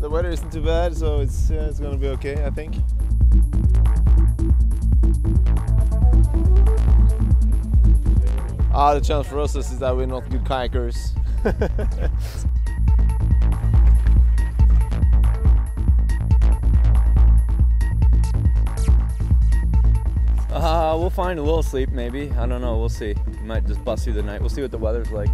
The weather isn't too bad, so it's uh, it's gonna be okay, I think. Ah, the challenge for us is that we're not good kayakers. find a little sleep maybe. I don't know. We'll see. We might just bust through the night. We'll see what the weather's like.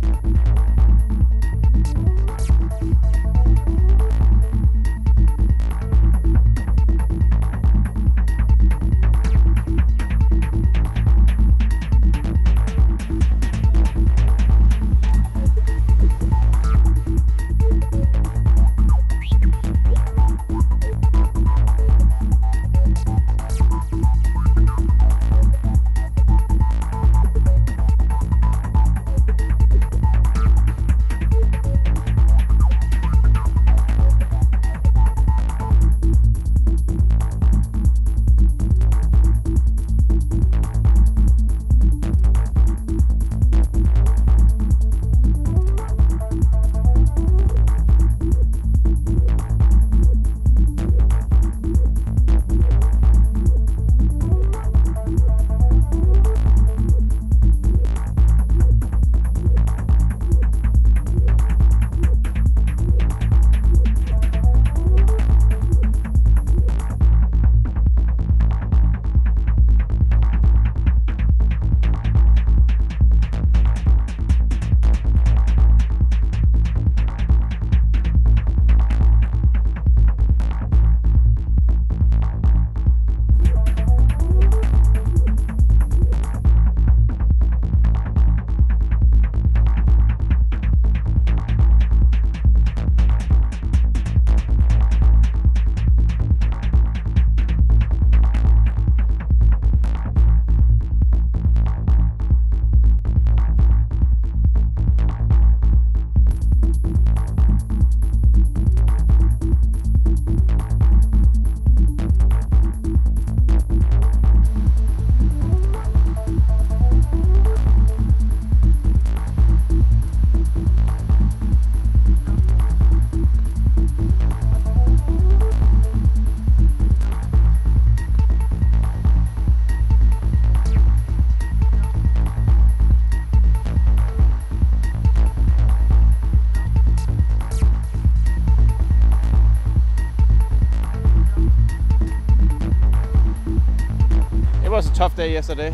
Was a tough day yesterday.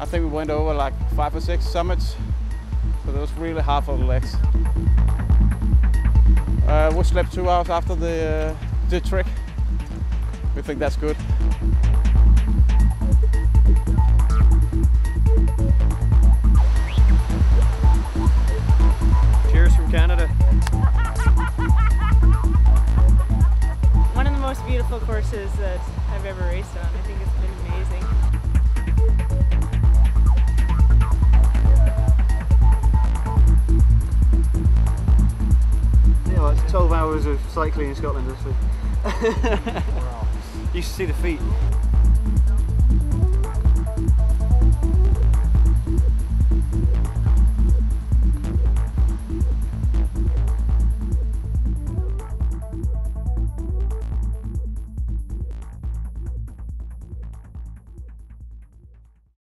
I think we went over like five or six summits, so it was really hard for the legs. Uh, we slept two hours after the, uh, the trek. We think that's good. Cheers from Canada. One of the most beautiful courses that I've ever raced on. I think it's been 12 hours of cycling in Scotland this week. you should see the feet.